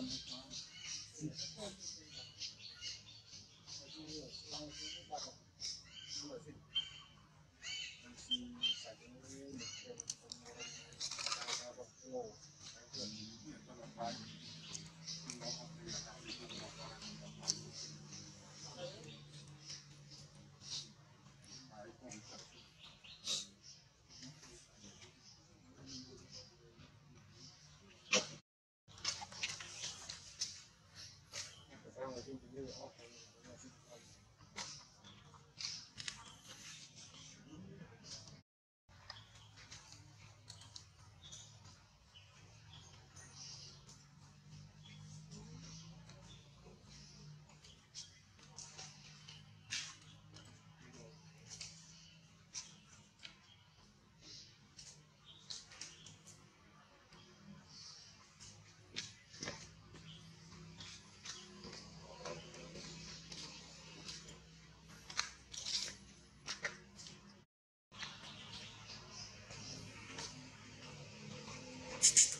temps. You.